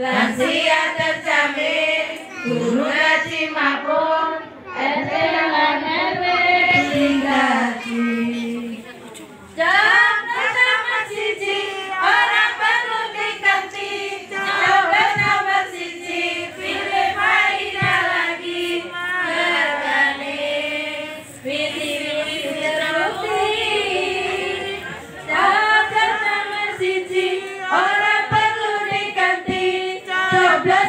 Lansia terjamin, guru najimah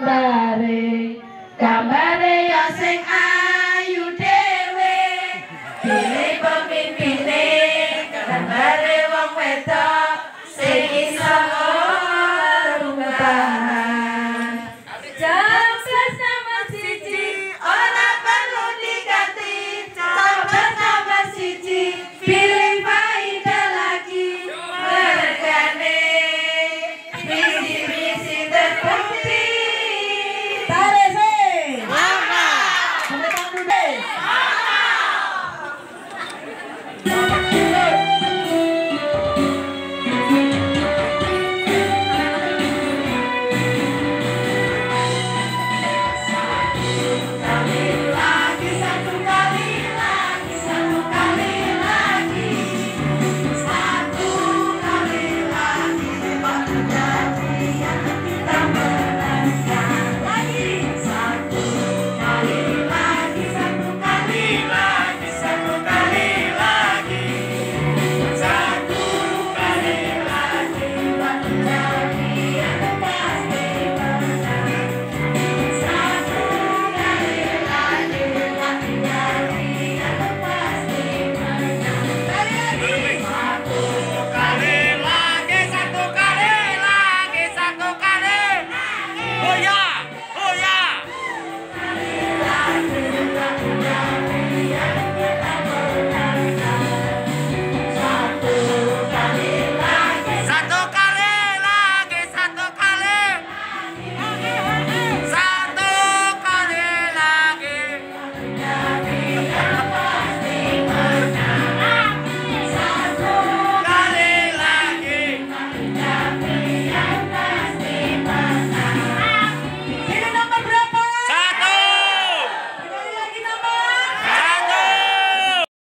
kambare kambare ya sing ayu dhewe dile pemimpine kambare wong wedok